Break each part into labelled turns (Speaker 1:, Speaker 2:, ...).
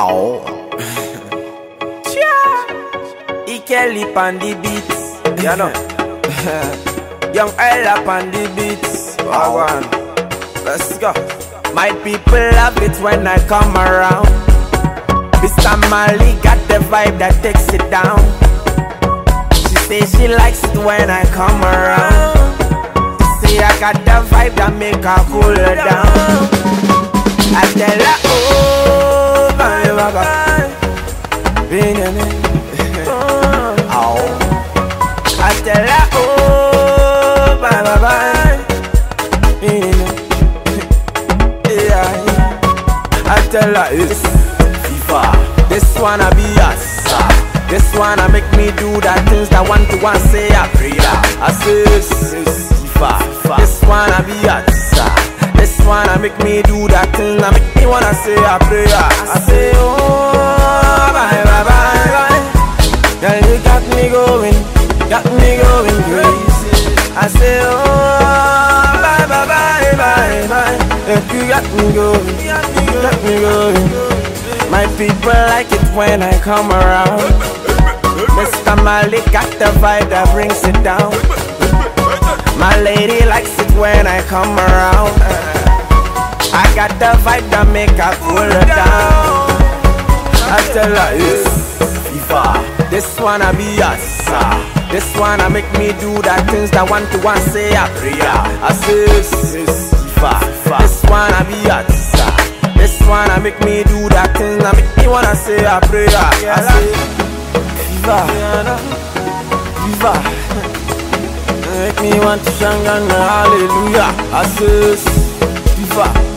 Speaker 1: Oh. E. Kelly on the beats. You know. Yung L on the beats. Oh. on. Let's go. My people love it when I come around. Mr. Mali got the vibe that takes it down. She say she likes it when I come around. Say I got the vibe that make her cool her down. I tell her, oh, Oh. I tell her, oh, my baba. Yeah. I tell her, it's Fever. This wanna be us. This wanna make me do that things that want to want say I pray. I say, it's Fever. This wanna be us. This wanna make me do that thing that make me wanna say a prayer. Ah. I say, oh, Girl, you got me going, got me going crazy. I say, oh, bye, bye, bye, bye, bye. If you got me going, got me going. My people like it when I come around. Mr. Malik got the vibe that brings it down. My lady likes it when I come around. I got the vibe that make her cool her down. I tell her it's Fever. This wanna be us. This wanna make me do that things that want to want say a prayer. I say it's This wanna be us. This wanna make me do that things that make me wanna say a prayer. I say Fever. Fever. Make me want to shout hallelujah. I say, Fever.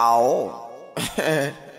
Speaker 1: ẩu